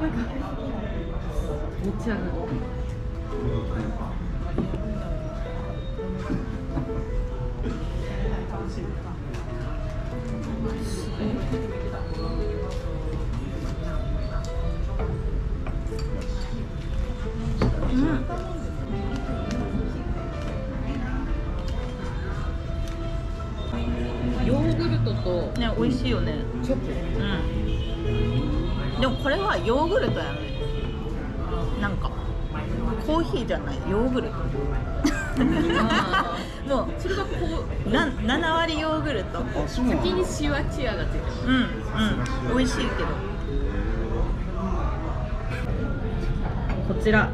めっちゃある。うん。ヨーグルトとね美味しいよねちょっうん。でもこれはヨーグルトやねなんかコーヒーじゃないヨーグルト。あもー。それがこううな7割ヨーグルト。先にシワチアがついてる。うんうん。美味しいけど。こちら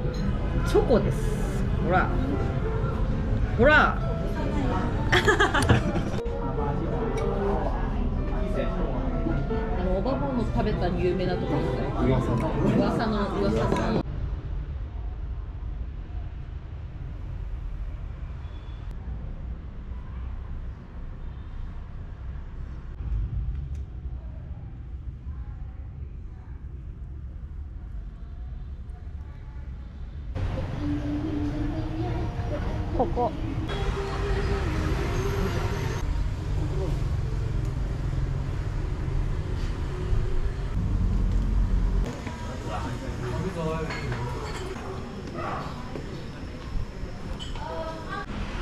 チョコです。ほら。ほらのおばばの食べた有名なところみたい噂の噂の噂のここ。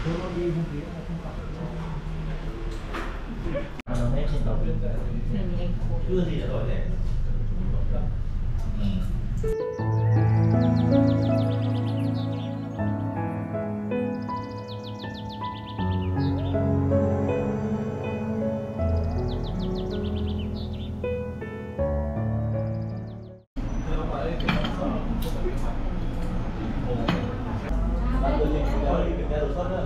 嗯。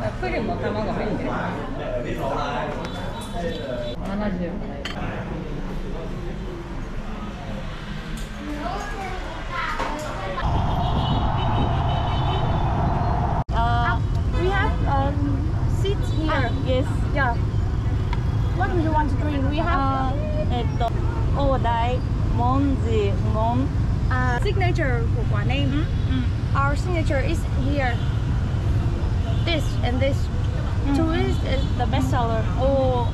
プリンですねプリンも卵入ってる70円 Uh, we have um, seats here. yes Yeah. What do you want to drink? We have えっと大台モンジモン uh, signature của quả nêm. Our signature is here. this and this. Mm. is the bestseller or oh.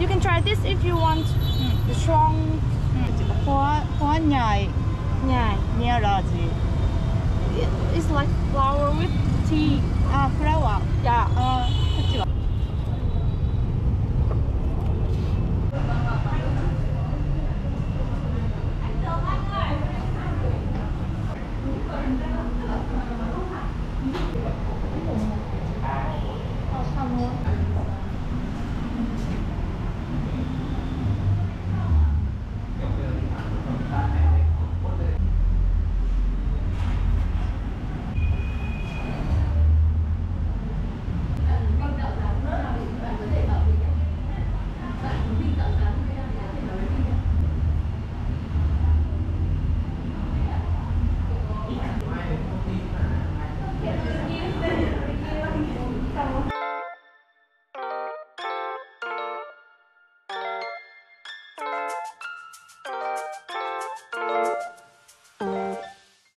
you can try this if you want. Mm. the strong. Mm. it's like flower with tea. Ah flower yeah. Uh, Thank you. 哦差不多